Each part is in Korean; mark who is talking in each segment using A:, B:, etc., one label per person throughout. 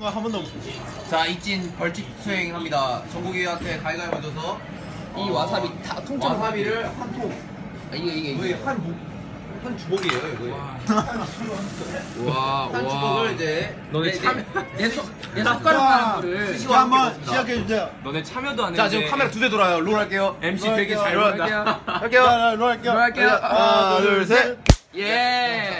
A: 거한 번도 없어.
B: 자 이찐 벌칙 수행합니다. 정국이한테 가위가위 맞아서
C: 이 와사비 다 통째로
B: 와사비를 한 통.
C: 아, 이게 이게
B: 거의
C: 이게
B: 한, 무, 한 주먹이에요 이거.
C: 와,
B: 한 주먹을 이제
C: 너네
B: 네,
C: 참,
B: 네.
C: 내, 손, 내 손가락 하는 거를.
A: 자, 한번 시작해 주세요.
D: 너네 참여도
B: 안자
D: 했는데
B: 지금 카메라 두 대 돌아요. 롤 할게요.
D: MC
A: 롤
D: 되게
A: 할게요, 잘롤
D: 본다.
B: 할게요.
A: 자, 롤 할게요.
C: 롤 할게요.
A: 하나, 둘, 셋.
C: 예.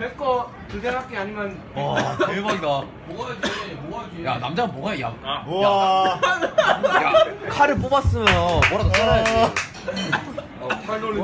D: 백거 두 개밖에 아니면
B: 와 대박이다. 먹어야지 먹어야지. 야 남자가 먹어야 야.
A: 우와.
B: 야 칼을 뽑았으면 뭐라도 써야지.
D: 팔 놀이.